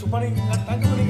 chupar y tanto